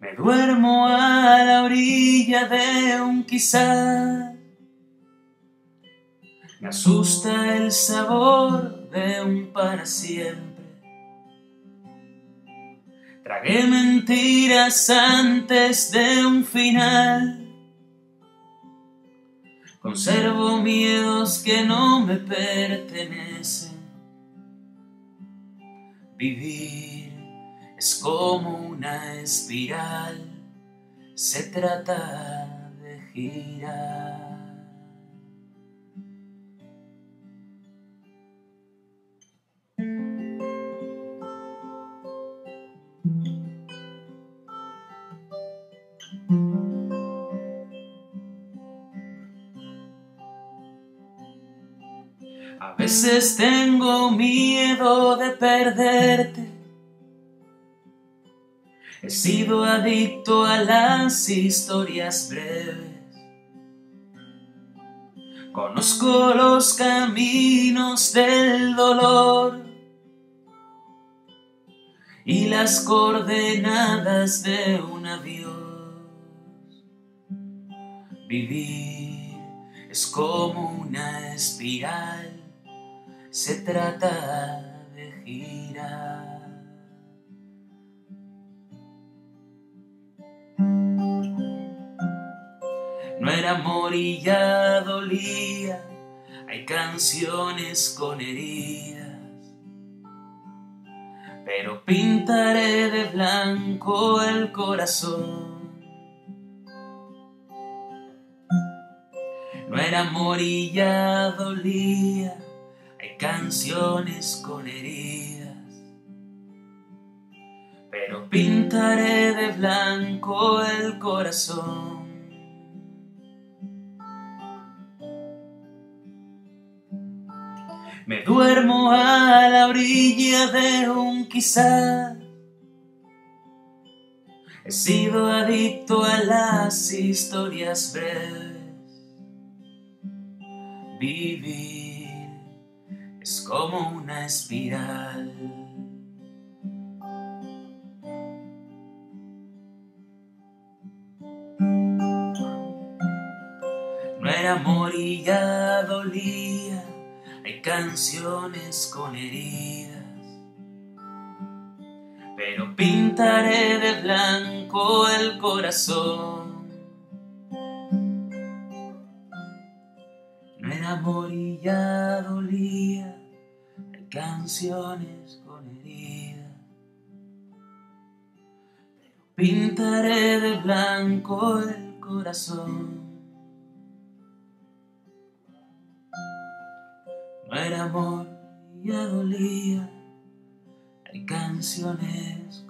Me duermo a la orilla de un quizá. Me asusta el sabor de un para siempre. Tragué mentiras antes de un final. Conservo miedos que no me pertenecen. Vivir es como una espiral, se trata de girar. A veces tengo miedo de perderte. He sido adicto a las historias breves. Conozco los caminos del dolor y las coordenadas de un adiós. Vivir es como una espiral se trata de girar. No era amor y ya dolía, hay canciones con heridas, pero pintaré de blanco el corazón. No era amor y ya dolía, canciones con heridas, pero pintaré de blanco el corazón. Me duermo a la orilla de un quizás. He sido adicto a las historias breves. Vivir como una espiral. No era amor y dolía, hay canciones con heridas, pero pintaré de blanco el corazón. No era amor y dolía, canciones con heridas, pero pintaré de blanco el corazón. No era amor, ya dolía, hay canciones